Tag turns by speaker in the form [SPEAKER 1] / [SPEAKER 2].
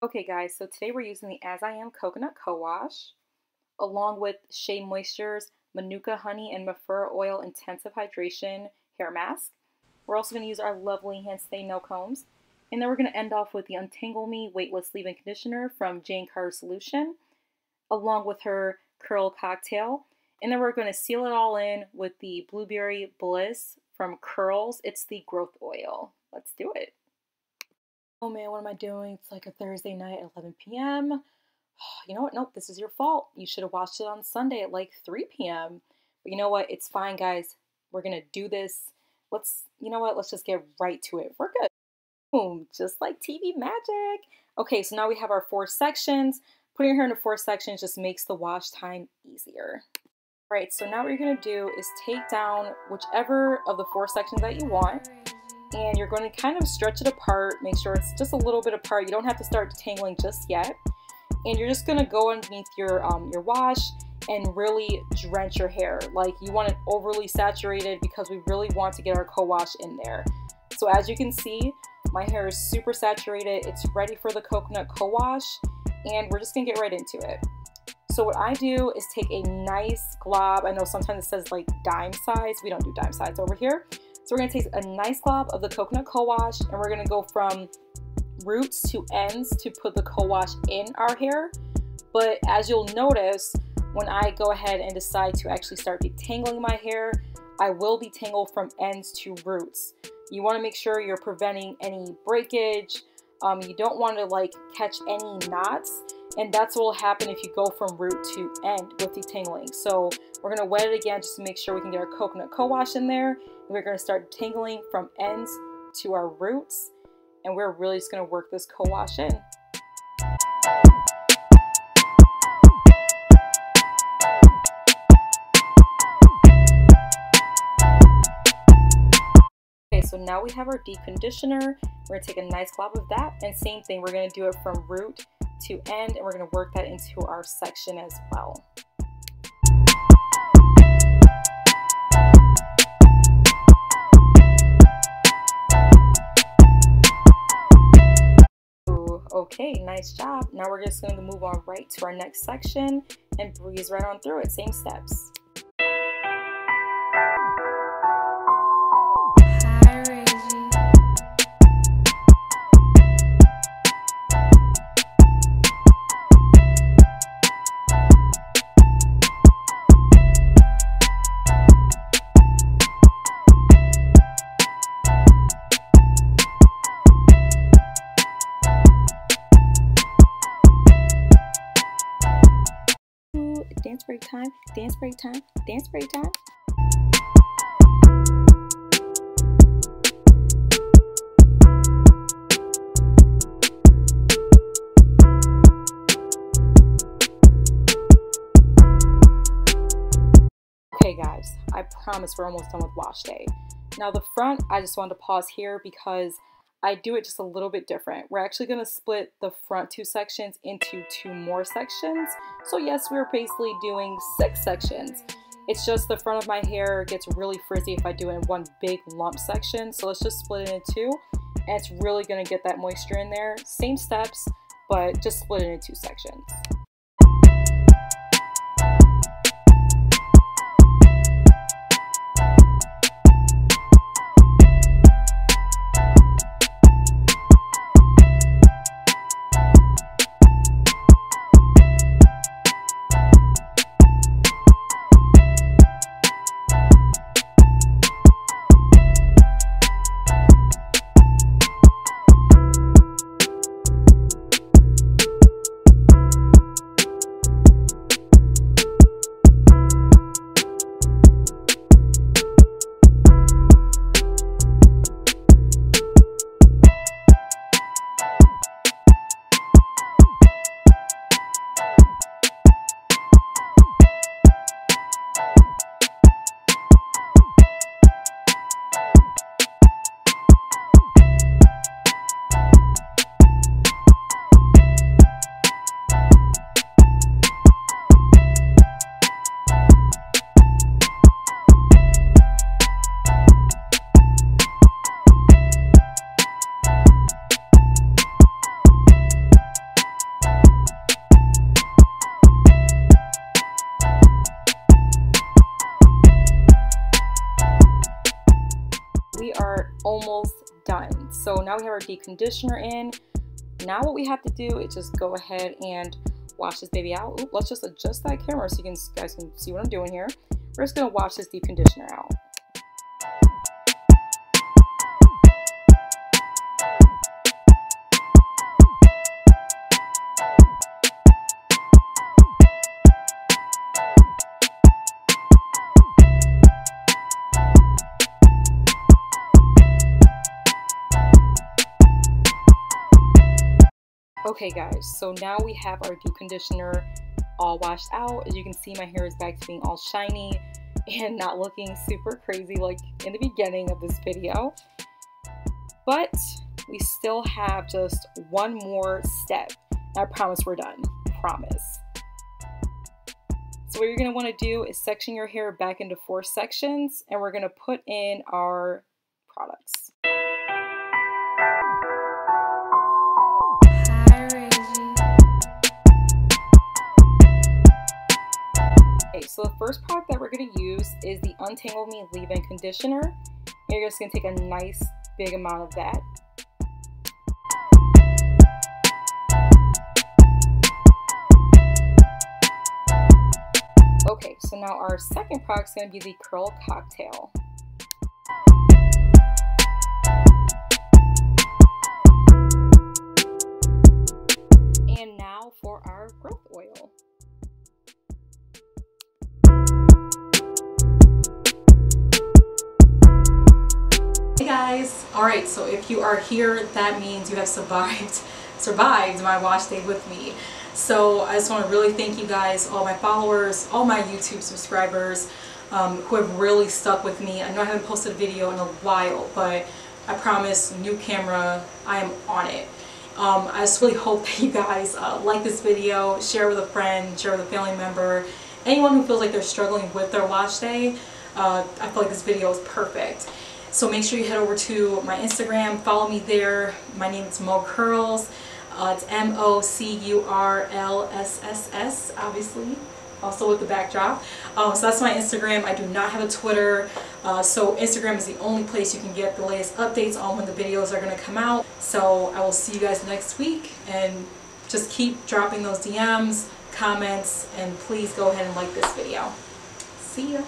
[SPEAKER 1] Okay guys, so today we're using the As I Am Coconut Co-Wash along with Shea Moisture's Manuka Honey and Mafura Oil Intensive Hydration Hair Mask. We're also going to use our lovely hand stay nail combs. And then we're going to end off with the Untangle Me Weightless Leave-In Conditioner from Jane Carter Solution along with her Curl Cocktail. And then we're going to seal it all in with the Blueberry Bliss from Curls. It's the growth oil. Let's do it. Oh man, what am I doing? It's like a Thursday night at 11 p.m. You know what? Nope, this is your fault. You should have watched it on Sunday at like 3 p.m. But you know what? It's fine, guys. We're gonna do this. Let's, you know what? Let's just get right to it. We're good. Boom, just like TV magic. Okay, so now we have our four sections. Putting hair into four sections just makes the wash time easier. All right, so now what you're gonna do is take down whichever of the four sections that you want and you're going to kind of stretch it apart. Make sure it's just a little bit apart. You don't have to start detangling just yet. And you're just going to go underneath your, um, your wash and really drench your hair. Like you want it overly saturated because we really want to get our co-wash in there. So as you can see, my hair is super saturated. It's ready for the coconut co-wash and we're just gonna get right into it. So what I do is take a nice glob. I know sometimes it says like dime size. We don't do dime size over here. So we're gonna take a nice glob of the coconut co-wash and we're gonna go from roots to ends to put the co-wash in our hair. But as you'll notice, when I go ahead and decide to actually start detangling my hair, I will detangle from ends to roots. You wanna make sure you're preventing any breakage. Um, you don't wanna like catch any knots and that's what will happen if you go from root to end with detangling. So we're gonna wet it again just to make sure we can get our coconut co-wash in there. And we're gonna start tangling from ends to our roots. And we're really just gonna work this co-wash in. Okay, so now we have our deep conditioner. We're gonna take a nice glob of that. And same thing, we're gonna do it from root to end and we're going to work that into our section as well. okay, nice job. Now we're just going to move on right to our next section and breeze right on through it. Same steps. Dance break time, dance break time, dance break time. Okay guys, I promise we're almost done with wash day. Now the front, I just wanted to pause here because I do it just a little bit different. We're actually going to split the front two sections into two more sections. So yes, we're basically doing six sections. It's just the front of my hair gets really frizzy if I do it in one big lump section. So let's just split it in two. And it's really going to get that moisture in there. Same steps, but just split it in two sections. Almost done. So now we have our deep conditioner in. Now what we have to do is just go ahead and wash this baby out. Let's just adjust that camera so you, can, you guys can see what I'm doing here. We're just gonna wash this deep conditioner out. Okay guys, so now we have our deep conditioner all washed out. As you can see, my hair is back to being all shiny and not looking super crazy like in the beginning of this video. But we still have just one more step. I promise we're done, promise. So what you're gonna wanna do is section your hair back into four sections and we're gonna put in our products. So the first product that we're going to use is the Untangle Me Leave-In Conditioner. You're just going to take a nice big amount of that. Okay, so now our second product is going to be the Curl Cocktail. Right, so if you are here, that means you have survived, survived my wash day with me. So I just want to really thank you guys, all my followers, all my YouTube subscribers um, who have really stuck with me. I know I haven't posted a video in a while, but I promise, new camera, I am on it. Um, I just really hope that you guys uh, like this video, share with a friend, share with a family member, anyone who feels like they're struggling with their wash day. Uh, I feel like this video is perfect. So make sure you head over to my Instagram, follow me there. My name is Mo Curls. Uh, it's M-O-C-U-R-L-S-S-S, obviously, also with the backdrop. Um, so that's my Instagram. I do not have a Twitter, uh, so Instagram is the only place you can get the latest updates on when the videos are going to come out. So I will see you guys next week, and just keep dropping those DMs, comments, and please go ahead and like this video. See ya!